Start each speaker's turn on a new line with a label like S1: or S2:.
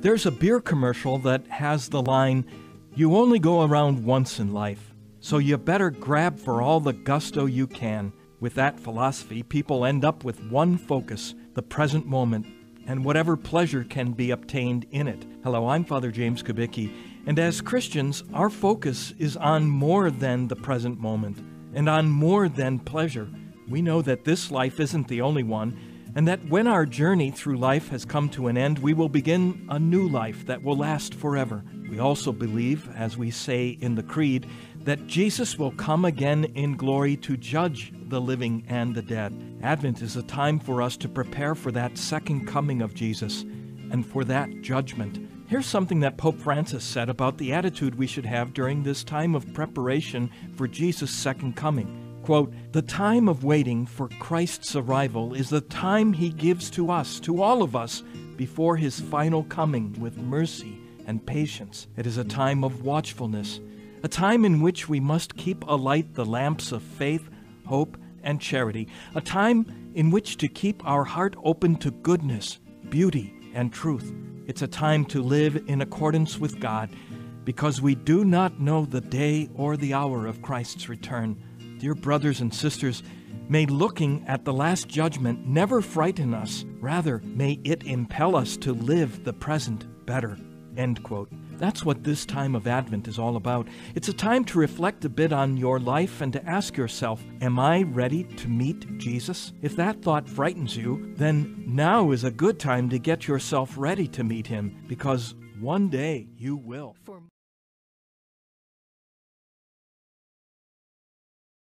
S1: There's a beer commercial that has the line, You only go around once in life, so you better grab for all the gusto you can. With that philosophy, people end up with one focus the present moment and whatever pleasure can be obtained in it. Hello, I'm Father James Kubicki, and as Christians, our focus is on more than the present moment and on more than pleasure. We know that this life isn't the only one, and that when our journey through life has come to an end, we will begin a new life that will last forever. We also believe, as we say in the Creed, that Jesus will come again in glory to judge the living and the dead. Advent is a time for us to prepare for that second coming of Jesus and for that judgment. Here's something that Pope Francis said about the attitude we should have during this time of preparation for Jesus' second coming. Quote, the time of waiting for Christ's arrival is the time he gives to us, to all of us, before his final coming with mercy and patience. It is a time of watchfulness, a time in which we must keep alight the lamps of faith, hope, and charity, a time in which to keep our heart open to goodness, beauty, and truth. It's a time to live in accordance with God because we do not know the day or the hour of Christ's return. Dear brothers and sisters, may looking at the Last Judgment never frighten us. Rather, may it impel us to live the present better. End quote. That's what this time of Advent is all about. It's a time to reflect a bit on your life and to ask yourself, Am I ready to meet Jesus? If that thought frightens you, then now is a good time to get yourself ready to meet him because one day you will.